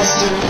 Austin.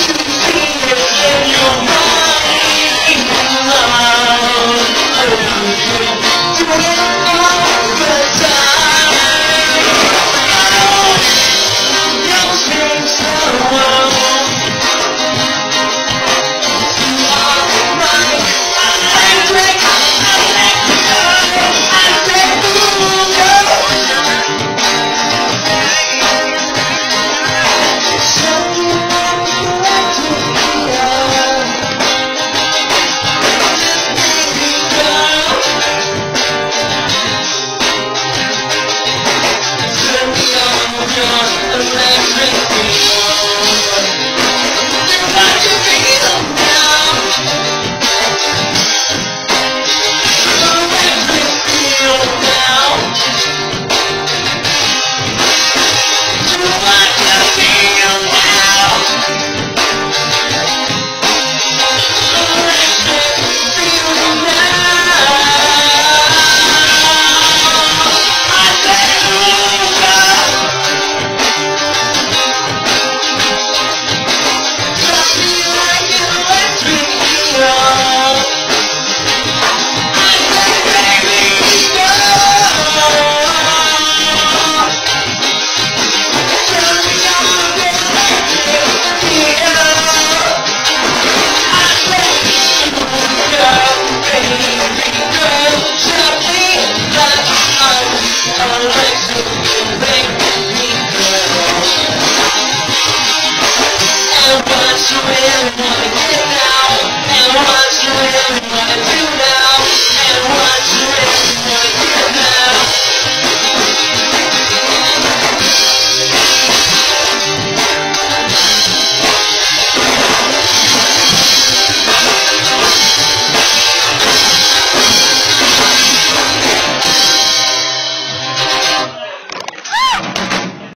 what you really wanna get now, and what you really wanna do now.